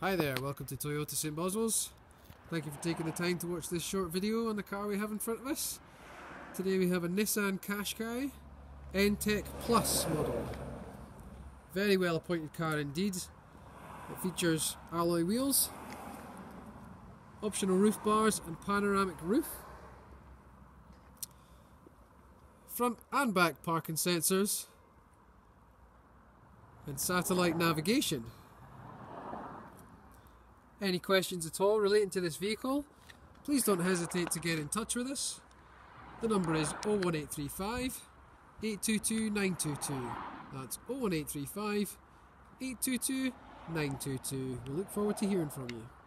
Hi there, welcome to Toyota St Boswell's. Thank you for taking the time to watch this short video on the car we have in front of us. Today we have a Nissan Qashqai N-Tec Plus model. Very well appointed car indeed. It features alloy wheels, optional roof bars and panoramic roof. Front and back parking sensors and satellite navigation. Any questions at all relating to this vehicle, please don't hesitate to get in touch with us. The number is 01835 822 922. That's 01835 822 922. We look forward to hearing from you.